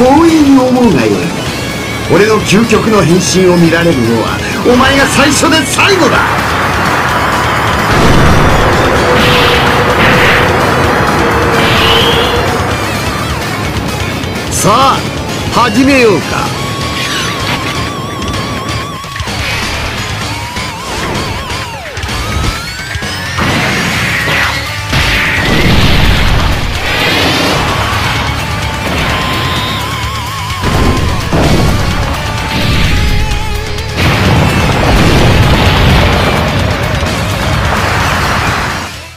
光栄に思うがよい俺の究極の変身を見られるのはお前が最初で最後だ。さあ始めようか。